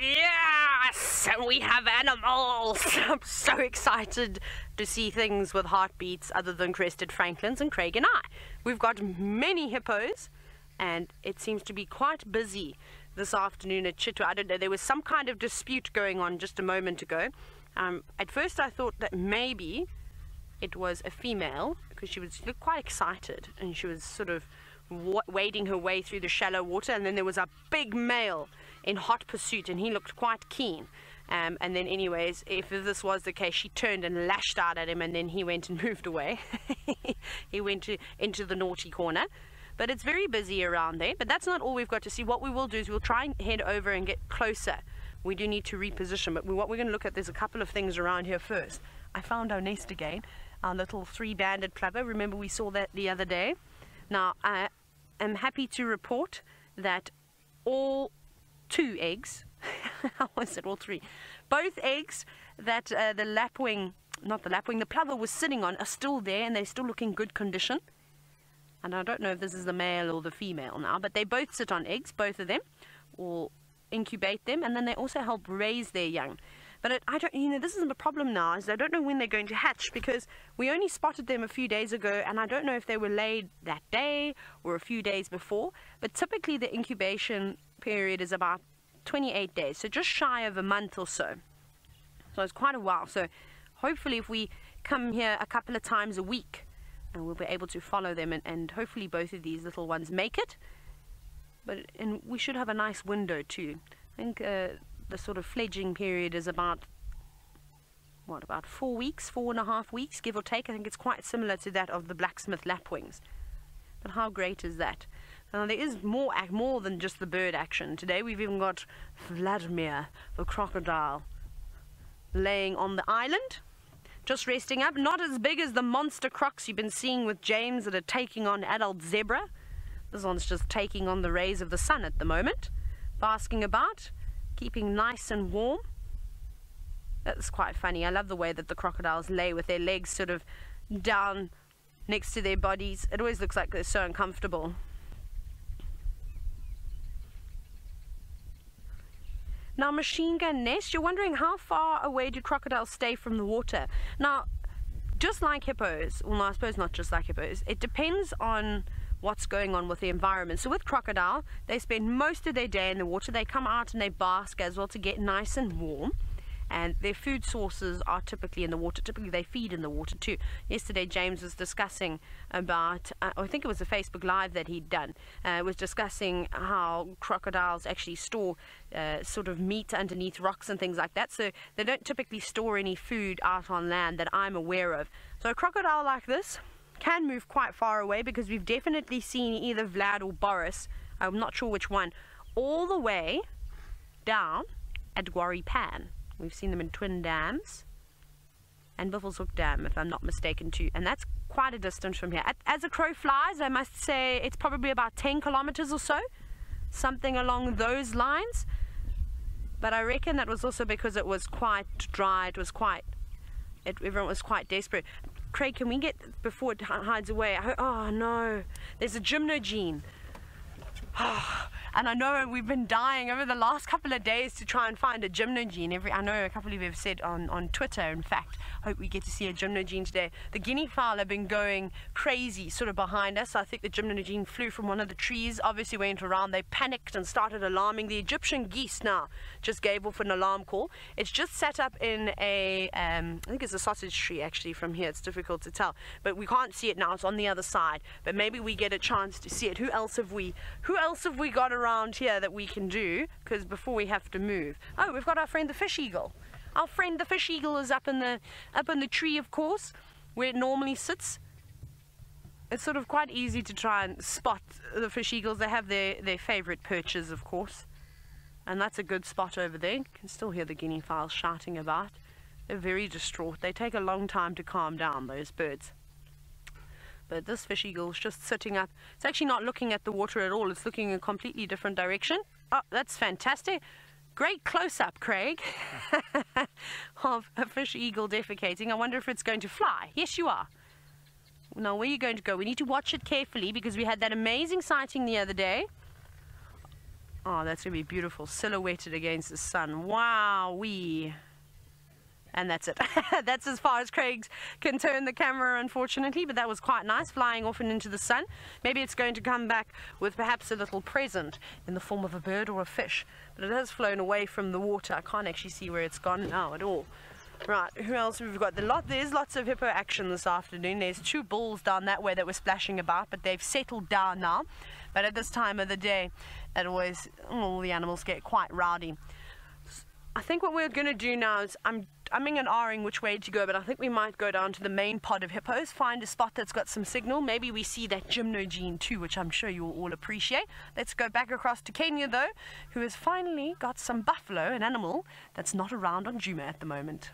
Yes, we have animals. I'm so excited to see things with heartbeats other than crested francolins and Craig and I. We've got many hippos, and it seems to be quite busy this afternoon at Chitwa. I don't know, there was some kind of dispute going on just a moment ago. Um, at first, I thought that maybe it was a female because she was looked quite excited and she was sort of wading her way through the shallow water, and then there was a big male in hot pursuit, and he looked quite keen. Um, and then, anyways, if this was the case, she turned and lashed out at him, and then he went and moved away. he went to, into the naughty corner. But it's very busy around there. But that's not all we've got to see. What we will do is we'll try and head over and get closer. We do need to reposition, but we, what we're going to look at, there's a couple of things around here first. I found our nest again, our little three-banded plover. Remember we saw that the other day? Now, I am happy to report that all two eggs, how was it, all three? Both eggs that uh, the lapwing, not the lapwing, the plover was sitting on are still there and they still look in good condition. And I don't know if this is the male or the female now, but they both sit on eggs, both of them, or incubate them, and then they also help raise their young. But it, I don't, you know, this is the problem now is I don't know when they're going to hatch because we only spotted them a few days ago, and I don't know if they were laid that day or a few days before. But typically the incubation period is about 28 days, so just shy of a month or so. So it's quite a while. So hopefully, if we come here a couple of times a week, and we'll be able to follow them, and, and hopefully both of these little ones make it. But and we should have a nice window too. I think. Uh, the sort of fledging period is about what about four weeks, four and a half weeks, give or take. I think it's quite similar to that of the blacksmith lapwings. But how great is that? Now there is more more than just the bird action. Today we've even got Vladimir, the crocodile, laying on the island, just resting up. Not as big as the monster crocs you've been seeing with James that are taking on adult zebra. This one's just taking on the rays of the sun at the moment, basking about keeping nice and warm. That's quite funny. I love the way that the crocodiles lay with their legs sort of down next to their bodies. It always looks like they're so uncomfortable. Now, machine gun nest, you're wondering how far away do crocodiles stay from the water? Now, just like hippos, well, I suppose not just like hippos, it depends on what's going on with the environment. So with crocodile, they spend most of their day in the water. They come out and they bask as well to get nice and warm. And their food sources are typically in the water. Typically, they feed in the water too. Yesterday, James was discussing about, uh, I think it was a Facebook Live that he'd done, uh, was discussing how crocodiles actually store uh, sort of meat underneath rocks and things like that. So they don't typically store any food out on land that I'm aware of. So a crocodile like this, can move quite far away because we've definitely seen either Vlad or Boris, I'm not sure which one, all the way down at Guarri Pan. We've seen them in Twin Dams and Buffelshoek Dam, if I'm not mistaken, too. And that's quite a distance from here. As a crow flies, I must say it's probably about 10 kilometers or so, something along those lines. But I reckon that was also because it was quite dry. It was quite, it, everyone was quite desperate. Craig, can we get, before it hides away, oh no, there's a gymnogene. Ah, and I know we've been dying over the last couple of days to try and find a gymnogene. Every I know a couple of you have said on, on Twitter, in fact, hope we get to see a gymnogene today. The guinea fowl have been going crazy sort of behind us. I think the gymnogene flew from one of the trees, obviously went around. They panicked and started alarming. The Egyptian geese now just gave off an alarm call. It's just set up in a, um, I think it's a sausage tree actually from here. It's difficult to tell, but we can't see it now. It's on the other side, but maybe we get a chance to see it. Who else have we, who else else have we got around here that we can do? Because before we have to move. Oh, we've got our friend the fish eagle. Our friend the fish eagle is up in the up in the tree, of course, where it normally sits. It's sort of quite easy to try and spot the fish eagles. They have their, their favourite perches, of course. And that's a good spot over there. You can still hear the guinea fowls shouting about. They're very distraught. They take a long time to calm down, those birds. But this fish eagle is just sitting up. It's actually not looking at the water at all. It's looking in a completely different direction. Oh, that's fantastic. Great close-up, Craig, of a fish eagle defecating. I wonder if it's going to fly. Yes, you are. Now, where are you going to go? We need to watch it carefully because we had that amazing sighting the other day Oh, that's going to be beautiful. Silhouetted against the sun. Wow, we. And that's it. that's as far as Craig's can turn the camera, unfortunately, but that was quite nice, flying off and into the sun. Maybe it's going to come back with perhaps a little present in the form of a bird or a fish. But it has flown away from the water. I can't actually see where it's gone now at all. Right, who else have we got? The lot, there's lots of hippo action this afternoon. There's two bulls down that way that were splashing about, but they've settled down now. But at this time of the day, it always, all the animals get quite rowdy. I think what we're going to do now is I'm umming and ahhing which way to go, but I think we might go down to the main pod of hippos, find a spot that's got some signal. Maybe we see that gymnogene too, which I'm sure you'll all appreciate. Let's go back across to Kenya though, who has finally got some buffalo, an animal that's not around on Djuma at the moment.